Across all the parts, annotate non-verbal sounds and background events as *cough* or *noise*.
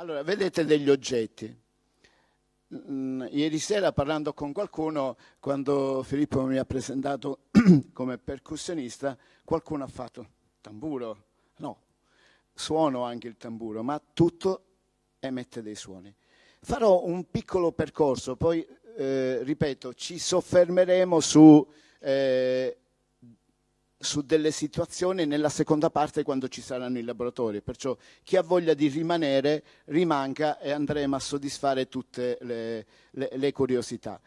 Allora, vedete degli oggetti. Mm, ieri sera parlando con qualcuno, quando Filippo mi ha presentato *clears throat* come percussionista, qualcuno ha fatto tamburo. No, suono anche il tamburo, ma tutto emette dei suoni. Farò un piccolo percorso, poi eh, ripeto, ci soffermeremo su eh, su delle situazioni nella seconda parte quando ci saranno i laboratori. Perciò chi ha voglia di rimanere rimanga e andremo a soddisfare tutte le, le, le curiosità.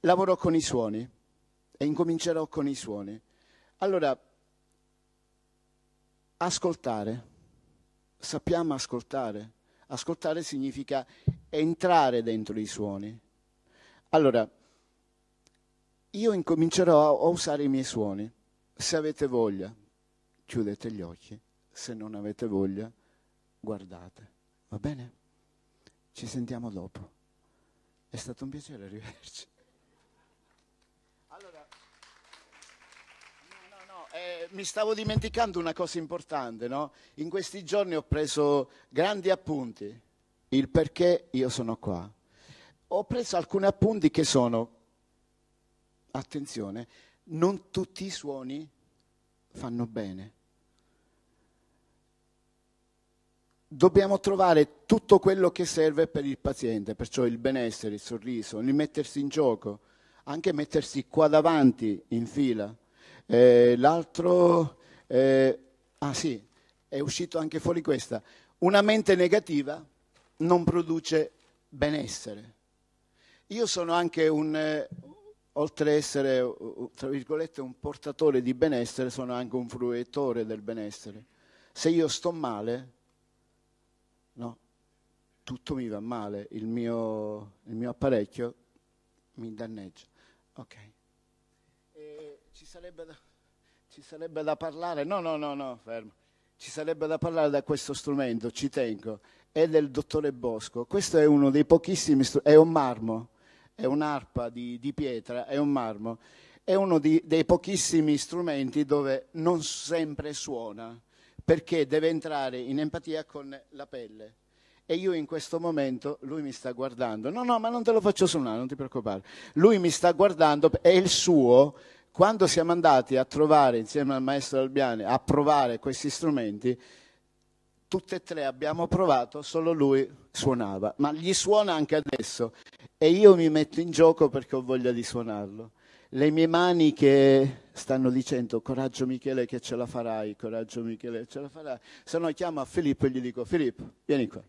Lavoro con i suoni e incomincerò con i suoni. Allora, ascoltare. Sappiamo ascoltare. Ascoltare significa entrare dentro i suoni. Allora, io incomincerò a usare i miei suoni se avete voglia, chiudete gli occhi, se non avete voglia, guardate. Va bene? Ci sentiamo dopo. È stato un piacere arrivarci. Allora, no, no, no, eh, mi stavo dimenticando una cosa importante, no? In questi giorni ho preso grandi appunti, il perché io sono qua. Ho preso alcuni appunti che sono, attenzione, non tutti i suoni fanno bene. Dobbiamo trovare tutto quello che serve per il paziente, perciò il benessere, il sorriso, il mettersi in gioco, anche mettersi qua davanti in fila. Eh, l'altro, eh, ah sì, è uscito anche fuori questa, una mente negativa non produce benessere. Io sono anche un, eh, oltre ad essere, tra virgolette, un portatore di benessere, sono anche un fruitore del benessere. Se io sto male, no, tutto mi va male, il mio, il mio apparecchio mi danneggia. Ok. Ci sarebbe, da, ci sarebbe da parlare, no, no, no, no, fermo. Ci sarebbe da parlare da questo strumento, ci tengo, è del dottore Bosco. Questo è uno dei pochissimi strumenti, è un marmo è un'arpa di, di pietra, è un marmo, è uno di, dei pochissimi strumenti dove non sempre suona, perché deve entrare in empatia con la pelle. E io in questo momento, lui mi sta guardando, no, no, ma non te lo faccio suonare, non ti preoccupare. Lui mi sta guardando, è il suo, quando siamo andati a trovare insieme al maestro Albiani, a provare questi strumenti, tutte e tre abbiamo provato, solo lui suonava, ma gli suona anche adesso e io mi metto in gioco perché ho voglia di suonarlo. Le mie mani che stanno dicendo coraggio Michele che ce la farai, coraggio Michele che ce la farai. Se no chiamo a Filippo e gli dico Filippo, vieni qua.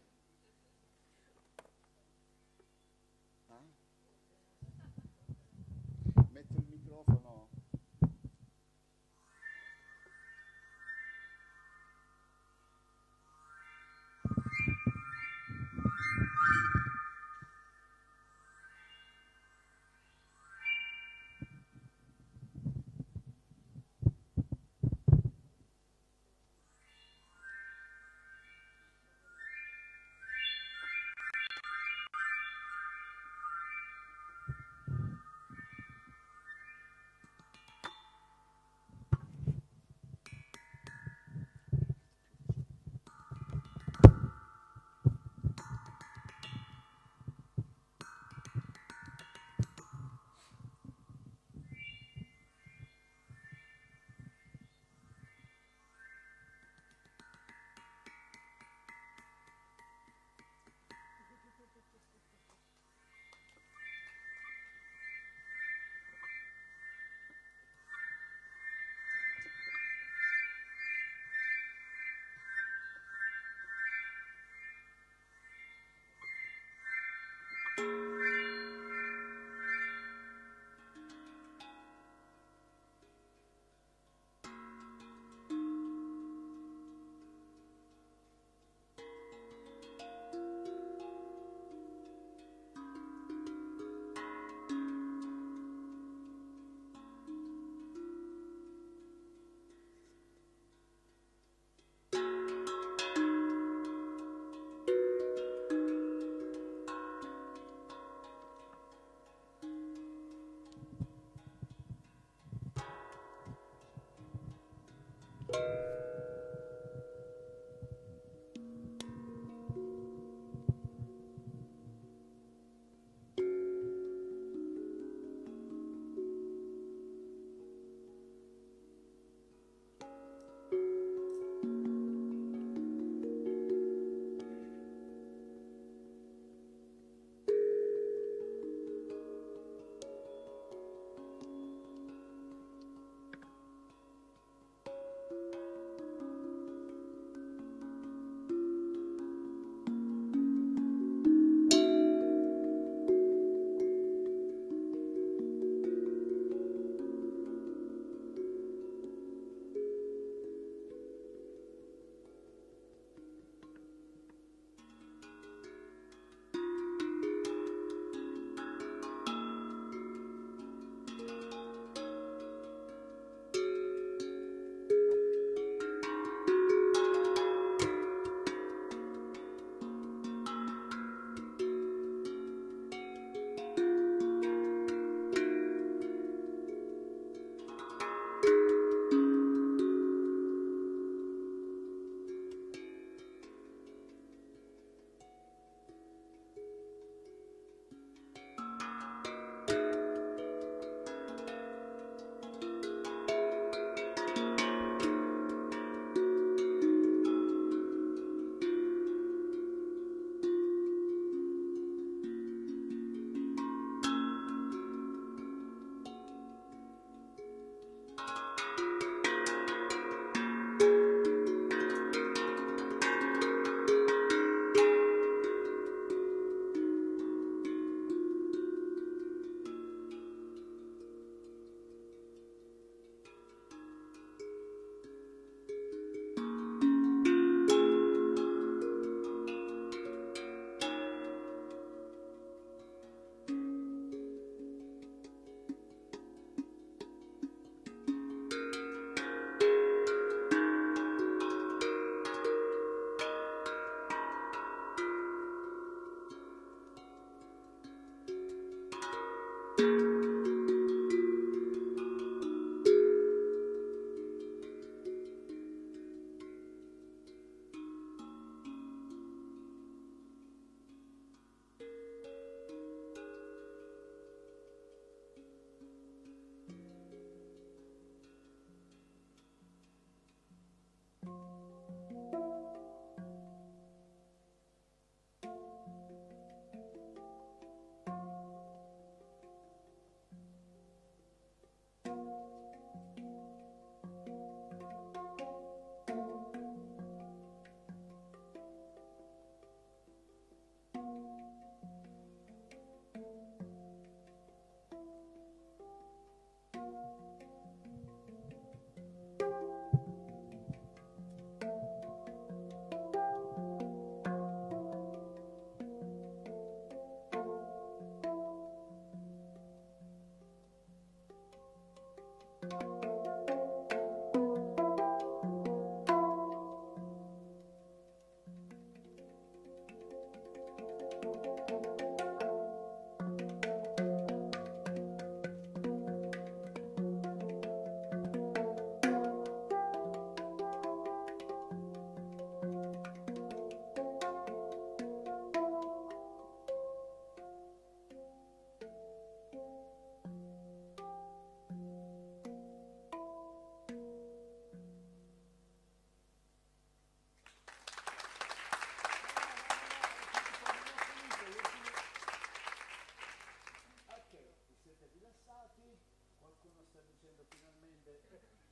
sta dicendo finalmente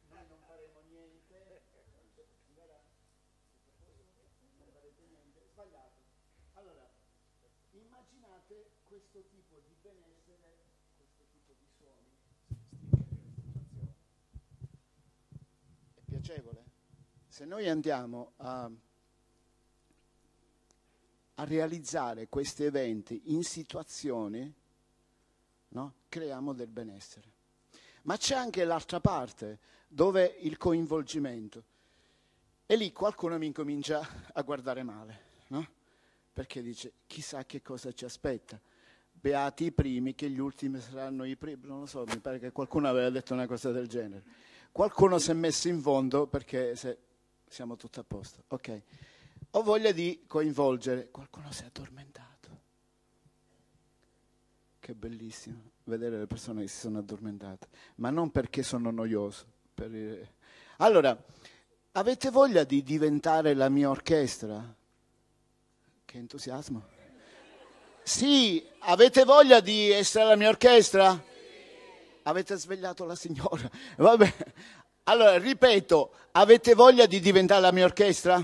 noi non faremo niente, non farete niente, sbagliato. Allora, immaginate questo tipo di benessere, questo tipo di suoni. È piacevole. Se noi andiamo a a realizzare questi eventi in situazioni, no? creiamo del benessere. Ma c'è anche l'altra parte, dove il coinvolgimento. E lì qualcuno mi incomincia a guardare male, no? Perché dice, chissà che cosa ci aspetta. Beati i primi, che gli ultimi saranno i primi. Non lo so, mi pare che qualcuno aveva detto una cosa del genere. Qualcuno si è messo in fondo perché se siamo tutti a posto. Ok. Ho voglia di coinvolgere. Qualcuno si è addormentato. Che bellissimo vedere le persone che si sono addormentate, ma non perché sono noioso. Per... Allora, avete voglia di diventare la mia orchestra? Che entusiasmo. Sì, avete voglia di essere la mia orchestra? Avete svegliato la signora. *laughs* Vabbè. Allora, ripeto, avete voglia di diventare la mia orchestra?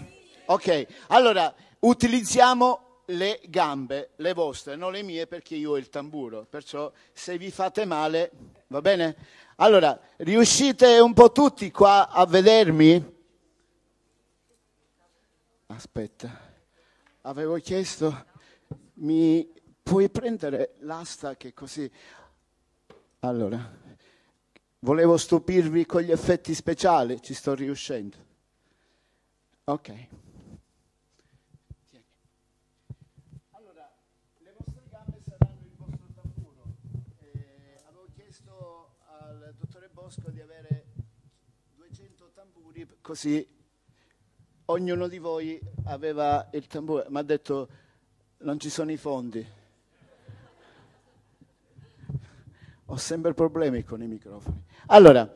Ok, allora utilizziamo le gambe, le vostre, non le mie perché io ho il tamburo, perciò se vi fate male, va bene? Allora, riuscite un po' tutti qua a vedermi? Aspetta, avevo chiesto, mi puoi prendere l'asta che così... Allora, volevo stupirvi con gli effetti speciali, ci sto riuscendo. Ok. Bosco di avere 200 tamburi, così ognuno di voi aveva il tamburo. Mi ha detto non ci sono i fondi. Ho sempre problemi con i microfoni. Allora,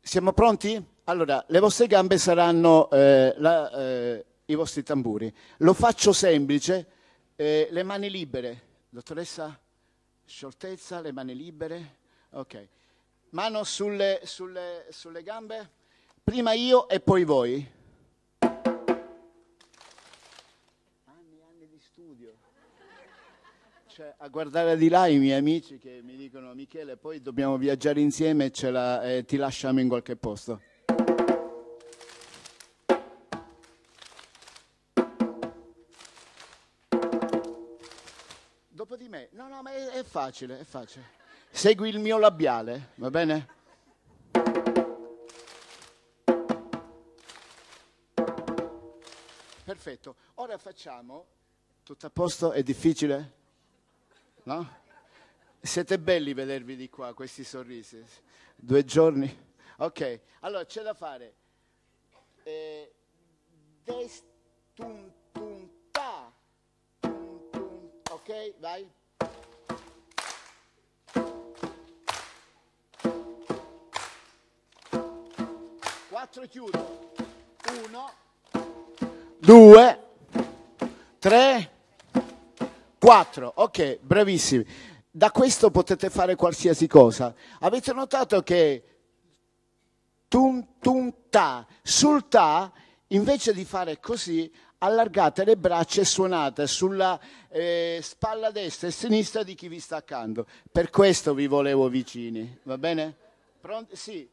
siamo pronti? Allora, le vostre gambe saranno eh, la, eh, i vostri tamburi. Lo faccio semplice, eh, le mani libere. Dottoressa, scioltezza, le mani libere. Ok. Mano sulle, sulle, sulle gambe. Prima io e poi voi. Anni e anni di studio. Cioè, a guardare di là i miei amici che mi dicono Michele, poi dobbiamo viaggiare insieme e, la, e ti lasciamo in qualche posto. Dopo di me, no, no, ma è, è facile, è facile. Segui il mio labiale, va bene? Perfetto. Ora facciamo. Tutto a posto? È difficile? No? Siete belli vedervi di qua, questi sorrisi. Due giorni? Ok, allora c'è da fare. Eh, des, tum, tum, ta. Tum, tum. Ok, vai. 4 chiudo. 1, 2, 3, 4. Ok, bravissimi. Da questo potete fare qualsiasi cosa. Avete notato che tum tum ta, sul ta, invece di fare così, allargate le braccia e suonate sulla eh, spalla destra e sinistra di chi vi sta accanto. Per questo vi volevo vicini, va bene? Pronti? Sì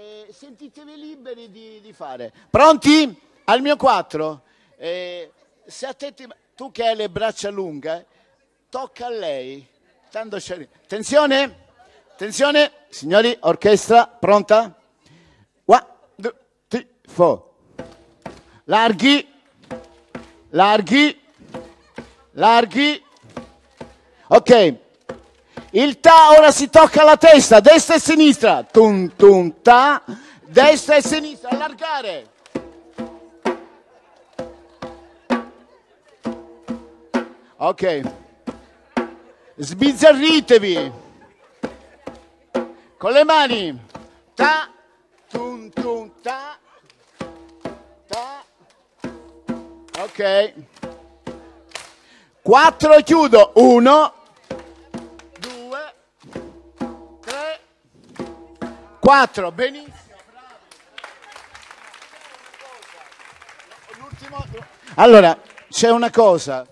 eh, sentitevi liberi di, di, fare. Pronti? Al mio 4. Eh, se attenti, tu che hai le braccia lunghe, tocca a lei. Tanto c'è... Attenzione, attenzione, signori, orchestra, pronta? One, two, three, four. Larghi, larghi, larghi. Ok, il ta ora si tocca la testa, destra e sinistra. Tum tum ta, destra e sinistra, allargare. Ok. Sbizzarritevi. Con le mani. Ta, tum tum ta. Ta. Ok. Quattro e chiudo. Uno. 4, benissimo. Allora, c'è una cosa.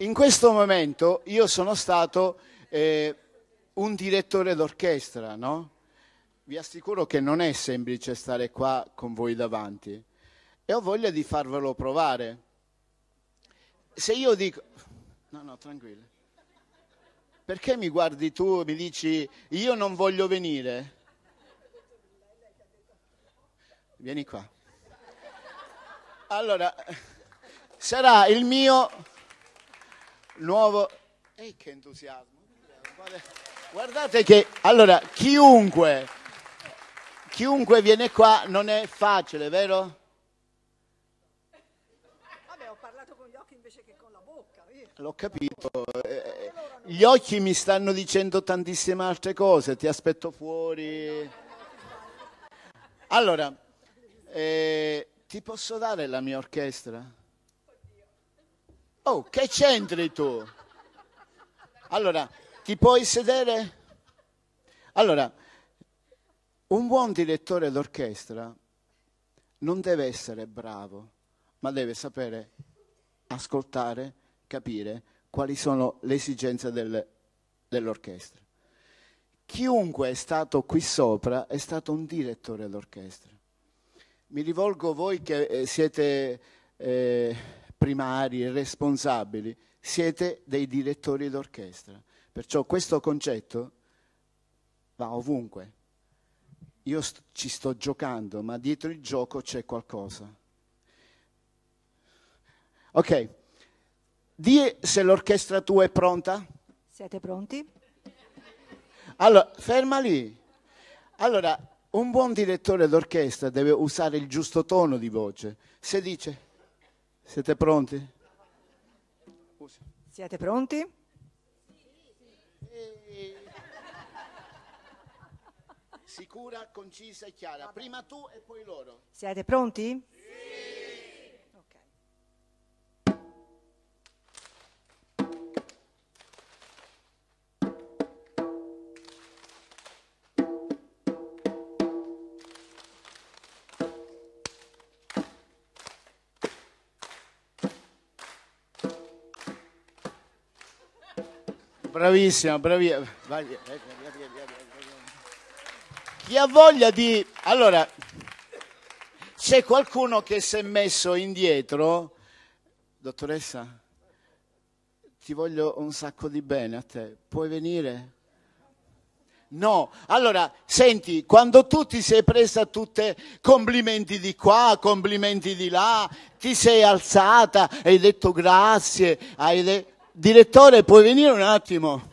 In questo momento io sono stato eh, un direttore d'orchestra, no? Vi assicuro che non è semplice stare qua con voi davanti e ho voglia di farvelo provare. Se io dico... No, no, tranquillo. Perché mi guardi tu e mi dici io non voglio venire? Vieni qua. Allora, sarà il mio nuovo... Ehi, che entusiasmo! Guardate che, allora, chiunque, chiunque viene qua non è facile, vero? Vabbè, ho parlato con gli occhi invece che con la bocca. Via. L'ho capito. Eh, Gli occhi mi stanno dicendo tantissime altre cose, ti aspetto fuori. Allora, eh, ti posso dare la mia orchestra? Oh, che c'entri tu? Allora, ti puoi sedere? Allora, un buon direttore d'orchestra non deve essere bravo, ma deve sapere ascoltare, capire quali sono le esigenze del- dell'orchestra. Chiunque è stato qui sopra è stato un direttore d'orchestra. Mi rivolgo a voi che eh, siete eh, primari responsabili, siete dei direttori d'orchestra. Perciò questo concetto va ovunque. Io st- ci sto giocando, ma dietro il gioco c'è qualcosa. Ok, di se l'orchestra tua è pronta. Siete pronti? Allora, ferma lì. Allora, un buon direttore d'orchestra deve usare il giusto tono di voce. Se dice, siete pronti? Siete pronti? Sicura, concisa e chiara. Prima tu e poi loro. Siete pronti? Sì. Bravissima, bravissima. Vai, via, via, via. Chi ha voglia di... Allora, c'è qualcuno che si è messo indietro? Dottoressa, ti voglio un sacco di bene a te. Puoi venire? No, allora senti, quando tu ti sei presa tutte complimenti di qua, complimenti di là, ti sei alzata, hai detto grazie, hai detto direttore puoi venire un attimo?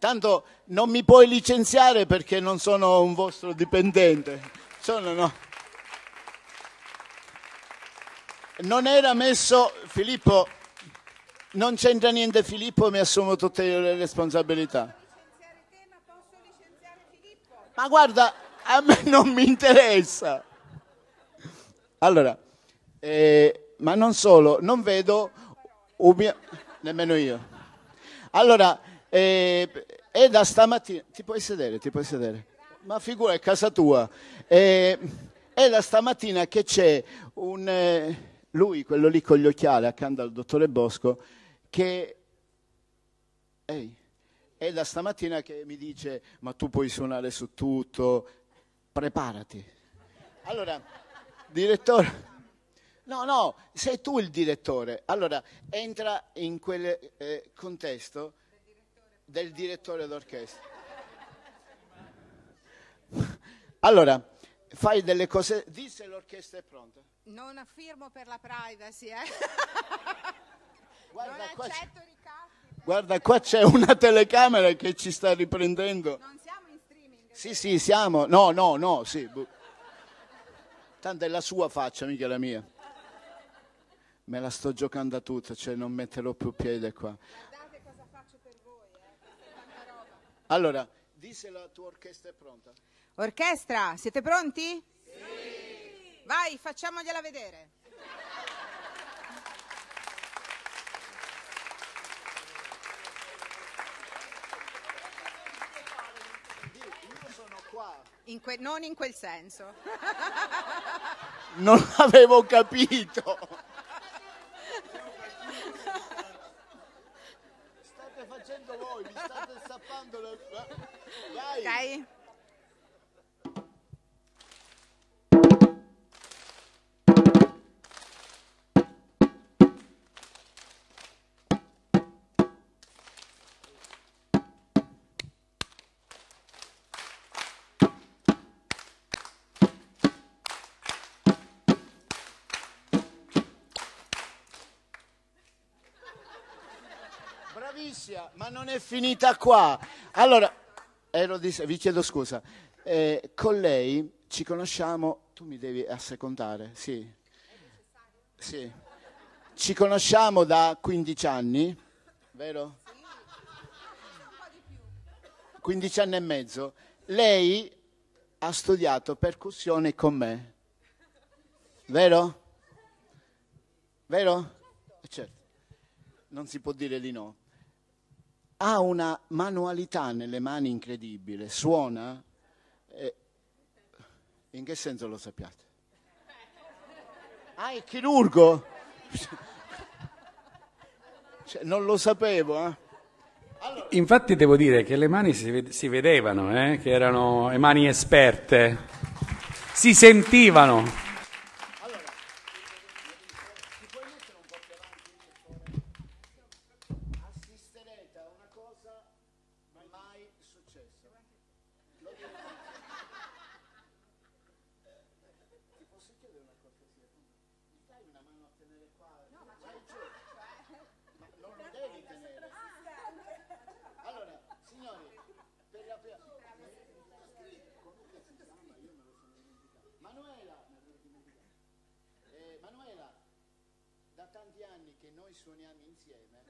Tanto non mi puoi licenziare perché non sono un vostro dipendente. Sono no. Non era messo Filippo, non c'entra niente Filippo, mi assumo tutte le responsabilità. Ma guarda, a me non mi interessa. Allora, eh, ma non solo, non vedo, umia- nemmeno io. Allora, eh, è da stamattina, ti puoi sedere, ti puoi sedere, ma figura, è casa tua. Eh, è da stamattina che c'è un, eh, lui, quello lì con gli occhiali, accanto al dottore Bosco, che... Ehi, è da stamattina che mi dice, ma tu puoi suonare su tutto, preparati. Allora, direttore, no, no, sei tu il direttore. Allora, entra in quel eh, contesto del direttore d'orchestra. Allora, fai delle cose, di se l'orchestra è pronta. Non affirmo per la privacy, eh. Guarda, non qua accetto ricatti. guarda, qua c'è una telecamera che ci sta riprendendo. Non siamo in streaming. Sì, sì, siamo. No, no, no, sì. Tanto è la sua faccia, mica la mia. Me la sto giocando a tutta, cioè non metterò più piede qua. Guardate cosa faccio per voi, eh. Tanta roba. Allora, di se la tua orchestra è pronta. Orchestra, siete pronti? Sì. Vai, facciamogliela vedere. Io sono qua. In que- non in quel senso. Non avevo capito. scappando. da- Bravissima, ma non è finita qua. Allora, ero di- vi chiedo scusa. Eh, con lei ci conosciamo, tu mi devi assecondare, sì. Sì. Ci conosciamo da 15 anni, vero? 15 anni e mezzo. Lei ha studiato percussione con me, vero? Vero? Certo, non si può dire di no ha una manualità nelle mani incredibile, suona. eh, in che senso lo sappiate? Ah, è chirurgo? *laughs* Cioè, non lo sapevo, eh? Infatti devo dire che le mani si, ved- si vedevano, eh, che erano mani esperte, si sentivano. Assisterete a una cosa mai successa. Lo dico. Ti posso chiedere una cortesia? Mi dai una mano a tenere qua? Vai giù. Ma non lo devi tenere. Allora, signori, per la prima... Comunque si chiama, io me lo sono dimenticato. Manuela, me l'ho dimenticato. Eh, Manuela, da tanti anni che noi suoniamo insieme,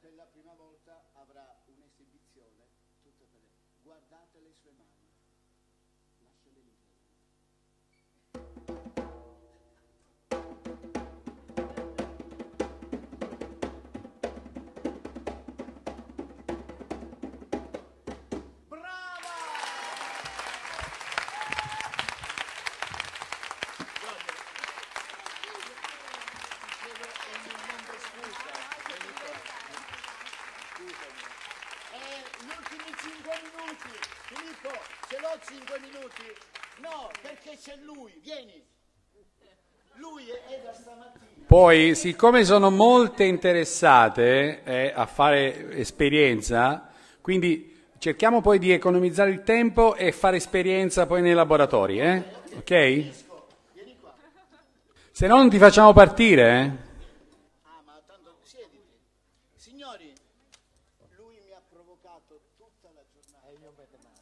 per la prima volta avrà un'esibizione tutta per lei. Guardate le sue mani. Perché c'è lui, vieni. Lui è, da stamattina. Poi, siccome sono molte interessate eh, a fare esperienza, quindi cerchiamo poi di economizzare il tempo e fare esperienza poi nei laboratori, eh? ok? Se no non ti facciamo partire, eh? Ah, ma tanto siediti. Signori, lui mi ha provocato tutta la giornata. E io vedo male.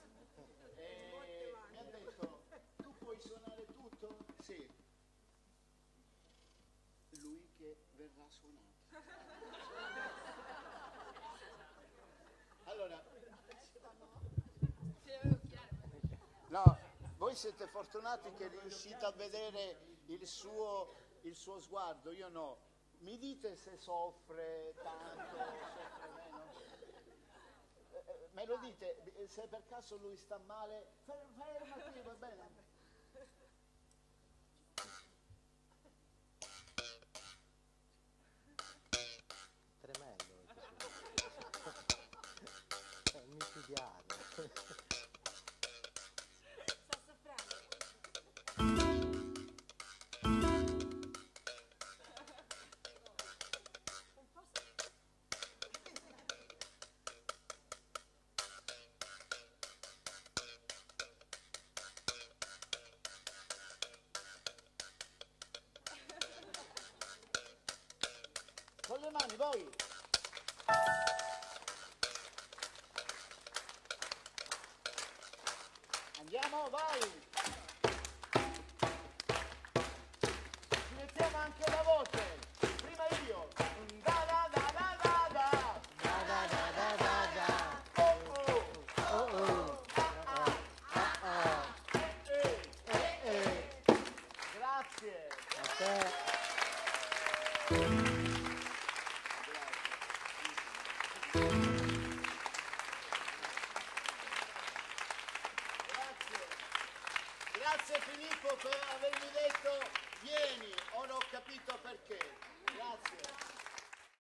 mi ha detto, tu puoi suonare tutto? Sì. Lui che verrà suonato. Allora, no, voi siete fortunati che riuscite a vedere il suo, il suo sguardo, io no. Mi dite se soffre tanto, soffre meno? Eh, eh, Me lo dite, se per caso lui sta male, fer- fermati, va bene? Con le mani, voi! Andiamo, vai! Ci mettiamo anche la voce!